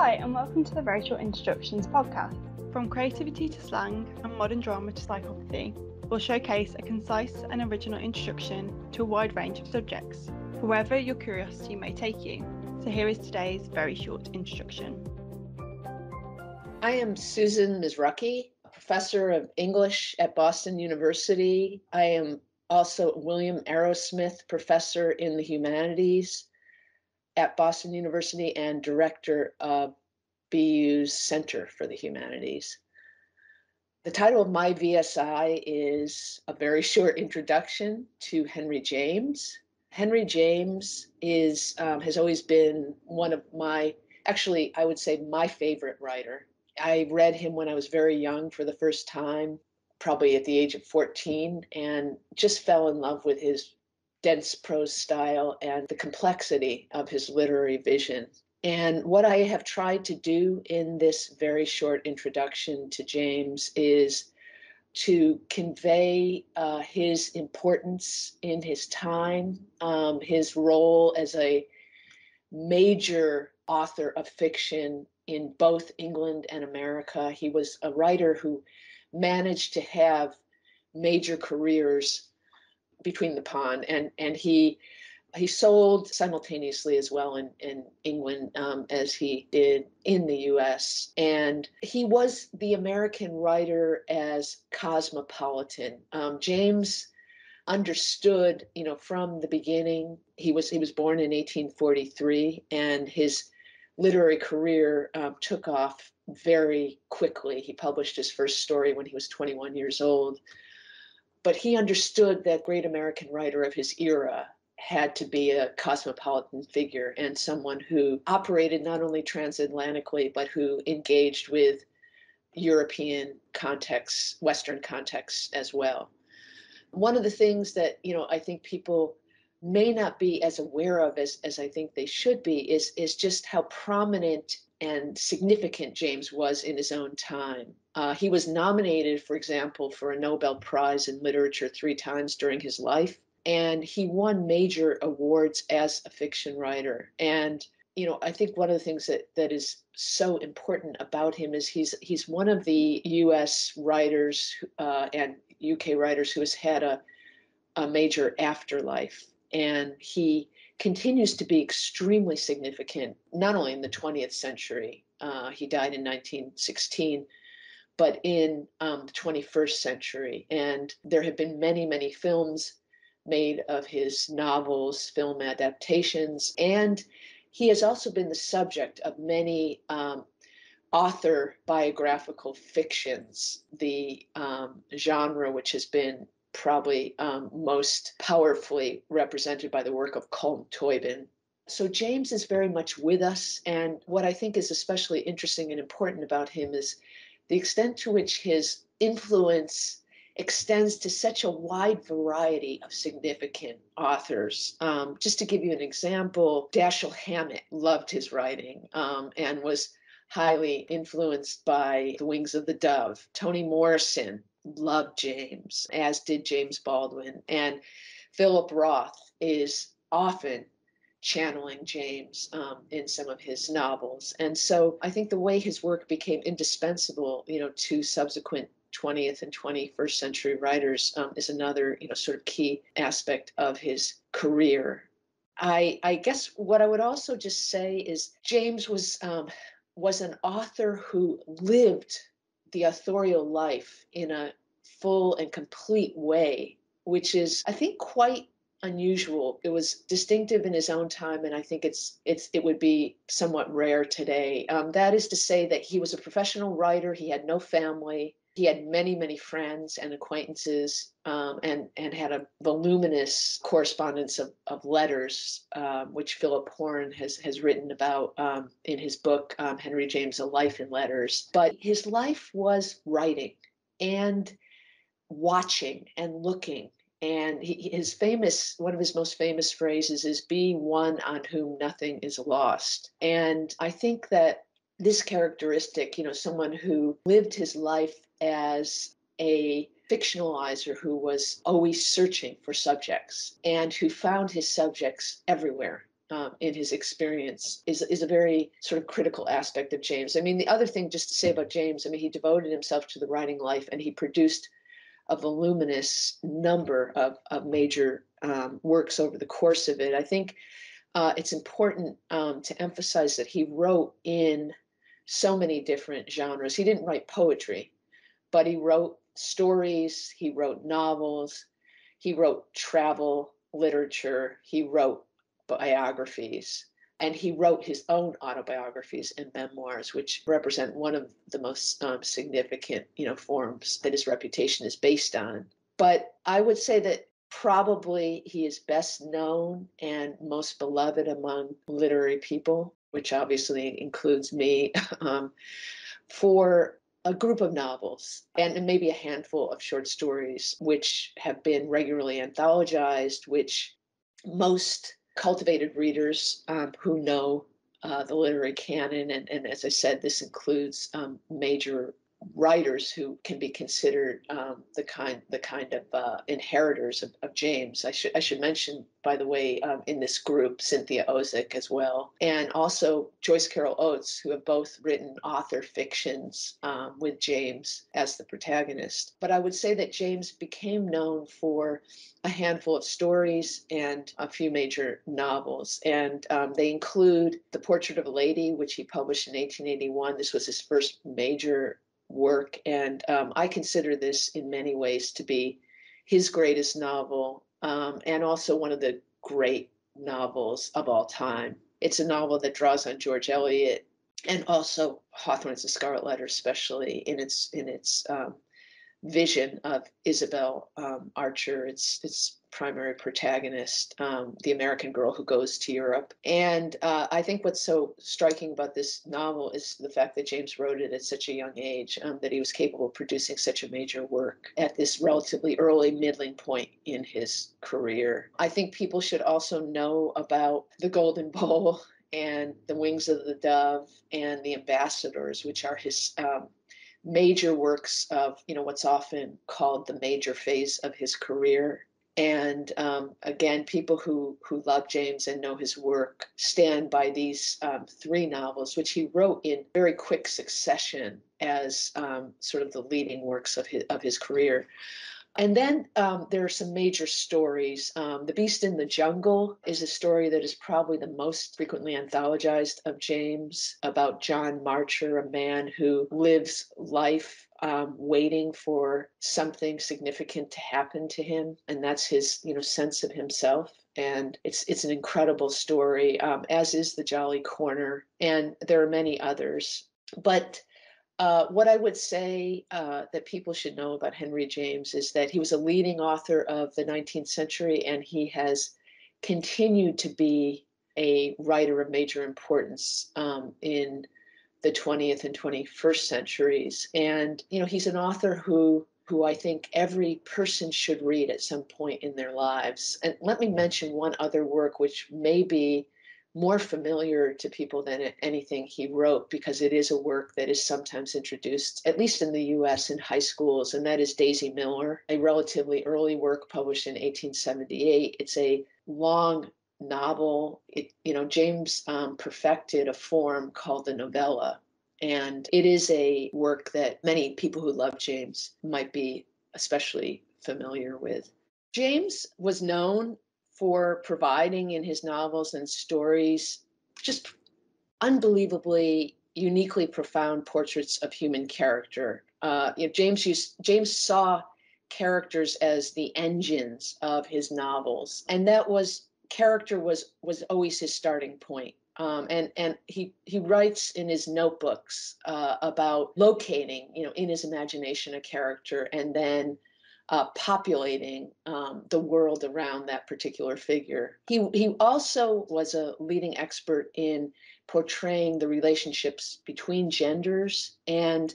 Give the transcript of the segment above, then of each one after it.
Hi, and welcome to the Very Short Introductions podcast. From creativity to slang and modern drama to psychopathy, we'll showcase a concise and original introduction to a wide range of subjects, wherever your curiosity may take you. So here is today's very short introduction. I am Susan Mizruchi, a professor of English at Boston University. I am also William Arrowsmith Professor in the Humanities at Boston University and director of BU's Center for the Humanities. The title of my VSI is a very short introduction to Henry James. Henry James is um, has always been one of my, actually, I would say my favorite writer. I read him when I was very young for the first time, probably at the age of 14, and just fell in love with his dense prose style and the complexity of his literary vision. And what I have tried to do in this very short introduction to James is to convey uh, his importance in his time, um, his role as a major author of fiction in both England and America. He was a writer who managed to have major careers between the pond, and and he he sold simultaneously as well in, in England um, as he did in the US. And he was the American writer as cosmopolitan. Um, James understood, you know, from the beginning, he was he was born in 1843 and his literary career um, took off very quickly. He published his first story when he was 21 years old but he understood that great American writer of his era had to be a cosmopolitan figure and someone who operated not only transatlantically, but who engaged with European contexts, Western contexts as well. One of the things that, you know, I think people may not be as aware of as, as I think they should be is, is just how prominent and significant James was in his own time. Uh, he was nominated, for example, for a Nobel Prize in Literature three times during his life, and he won major awards as a fiction writer. And you know, I think one of the things that that is so important about him is he's he's one of the U.S. writers uh, and UK writers who has had a a major afterlife, and he continues to be extremely significant, not only in the 20th century, uh, he died in 1916, but in um, the 21st century. And there have been many, many films made of his novels, film adaptations, and he has also been the subject of many um, author biographical fictions, the um, genre which has been probably um, most powerfully represented by the work of Colm Tóibín. So James is very much with us, and what I think is especially interesting and important about him is the extent to which his influence extends to such a wide variety of significant authors. Um, just to give you an example, Dashiell Hammett loved his writing um, and was highly influenced by The Wings of the Dove. Toni Morrison loved James, as did James Baldwin. And Philip Roth is often channeling James um, in some of his novels. And so I think the way his work became indispensable, you know, to subsequent 20th and 21st century writers um, is another, you know, sort of key aspect of his career. I, I guess what I would also just say is James was um, was an author who lived the authorial life in a full and complete way, which is, I think, quite unusual. It was distinctive in his own time, and I think it's it's it would be somewhat rare today. Um, that is to say that he was a professional writer. He had no family. He had many many friends and acquaintances, um, and and had a voluminous correspondence of, of letters, um, which Philip Horne has has written about um, in his book um, Henry James: A Life in Letters. But his life was writing, and watching and looking and he, his famous one of his most famous phrases is be one on whom nothing is lost and i think that this characteristic you know someone who lived his life as a fictionalizer who was always searching for subjects and who found his subjects everywhere um, in his experience is, is a very sort of critical aspect of James. I mean, the other thing just to say about James, I mean, he devoted himself to the writing life and he produced a voluminous number of, of major um, works over the course of it. I think uh, it's important um, to emphasize that he wrote in so many different genres. He didn't write poetry, but he wrote stories, he wrote novels, he wrote travel literature, he wrote biographies, and he wrote his own autobiographies and memoirs, which represent one of the most um, significant, you know, forms that his reputation is based on. But I would say that probably he is best known and most beloved among literary people, which obviously includes me, um, for a group of novels and maybe a handful of short stories, which have been regularly anthologized, which most cultivated readers um, who know uh, the literary canon, and, and as I said, this includes um, major writers who can be considered um, the kind the kind of uh, inheritors of, of, James. I should I should mention, by the way, um, in this group, Cynthia Ozick as well, and also Joyce Carol Oates, who have both written author fictions um, with James as the protagonist. But I would say that James became known for a handful of stories and a few major novels, and um, they include The Portrait of a Lady, which he published in 1881. This was his first major work. And um, I consider this in many ways to be his greatest novel um, and also one of the great novels of all time. It's a novel that draws on George Eliot and also Hawthorne's The Scarlet Letter, especially in its in its um, vision of Isabel um, Archer. It's it's primary protagonist, um, the American girl who goes to Europe. And uh, I think what's so striking about this novel is the fact that James wrote it at such a young age, um, that he was capable of producing such a major work at this relatively early, middling point in his career. I think people should also know about the Golden Bowl and the Wings of the Dove and the Ambassadors, which are his um, major works of you know what's often called the major phase of his career and um, again, people who who love James and know his work stand by these um, three novels, which he wrote in very quick succession as um, sort of the leading works of his of his career. And then um, there are some major stories. Um, the Beast in the Jungle is a story that is probably the most frequently anthologized of James about John Marcher, a man who lives life um, waiting for something significant to happen to him, and that's his, you know, sense of himself. And it's it's an incredible story, um, as is the Jolly Corner, and there are many others. But uh, what I would say uh, that people should know about Henry James is that he was a leading author of the 19th century, and he has continued to be a writer of major importance um, in the 20th and 21st centuries. And, you know, he's an author who who I think every person should read at some point in their lives. And let me mention one other work which may be more familiar to people than anything he wrote because it is a work that is sometimes introduced, at least in the US, in high schools, and that is Daisy Miller, a relatively early work published in 1878. It's a long novel. It, you know, James um, perfected a form called the novella, and it is a work that many people who love James might be especially familiar with. James was known for providing in his novels and stories just unbelievably uniquely profound portraits of human character. Uh, you know, James used, James saw characters as the engines of his novels, and that was character was was always his starting point. Um, and and he he writes in his notebooks uh, about locating, you know, in his imagination a character, and then uh, populating um, the world around that particular figure. He he also was a leading expert in portraying the relationships between genders and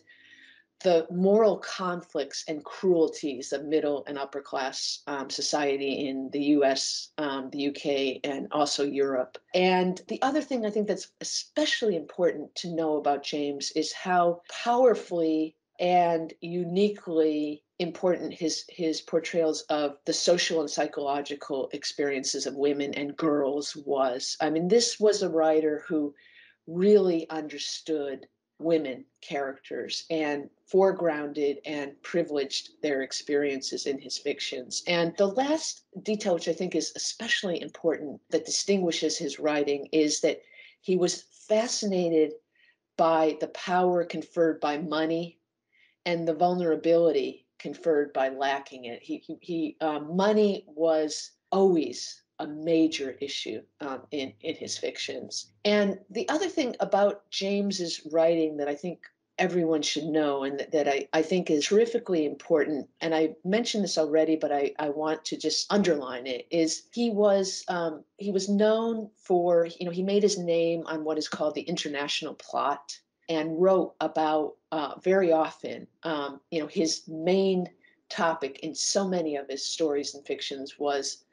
the moral conflicts and cruelties of middle and upper class um, society in the US, um, the UK, and also Europe. And the other thing I think that's especially important to know about James is how powerfully and uniquely important his his portrayals of the social and psychological experiences of women and girls was. I mean, this was a writer who really understood women characters and foregrounded and privileged their experiences in his fictions. And the last detail, which I think is especially important that distinguishes his writing, is that he was fascinated by the power conferred by money and the vulnerability conferred by lacking it. He, he, he uh, money was always a major issue um, in in his fictions. And the other thing about James's writing that I think everyone should know and that, that I, I think is terrifically important and i mentioned this already but i, I want to just underline it is he was um, he was known for you know he made his name on what is called the international plot and wrote about uh, very often um, you know his main topic in so many of his stories and fictions was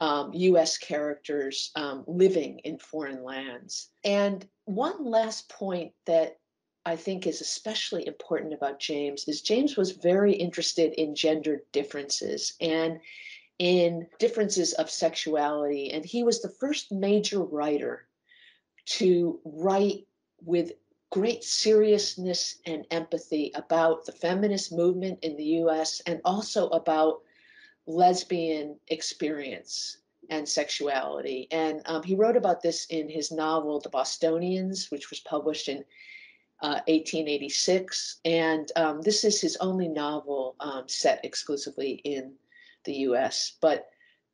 um, US characters um, living in foreign lands. And one last point that I think is especially important about James is James was very interested in gender differences and in differences of sexuality. And he was the first major writer to write with great seriousness and empathy about the feminist movement in the US and also about lesbian experience and sexuality. And um, he wrote about this in his novel, The Bostonians, which was published in uh, 1886. And um, this is his only novel um, set exclusively in the US. But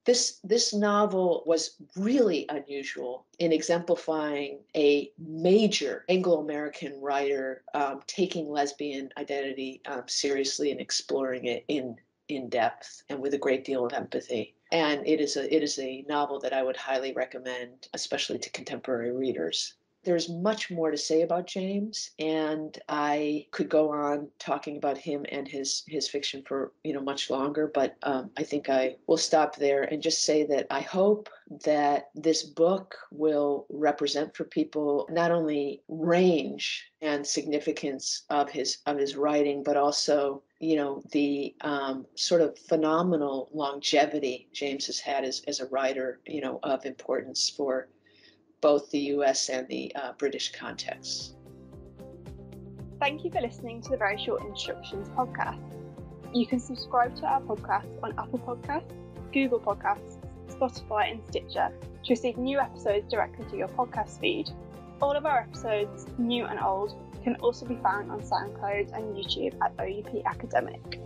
this, this novel was really unusual in exemplifying a major Anglo American writer um, taking lesbian identity um, seriously and exploring it in in depth and with a great deal of empathy. And it is a it is a novel that I would highly recommend, especially to contemporary readers. There's much more to say about James, and I could go on talking about him and his his fiction for you know much longer. But um, I think I will stop there and just say that I hope that this book will represent for people not only range and significance of his of his writing, but also you know the um, sort of phenomenal longevity James has had as, as a writer, you know, of importance for both the US and the uh, British contexts. Thank you for listening to the Very Short Introductions podcast. You can subscribe to our podcast on Apple Podcasts, Google Podcasts, Spotify, and Stitcher to receive new episodes directly to your podcast feed. All of our episodes, new and old, can also be found on SoundCloud and YouTube at OUP Academic.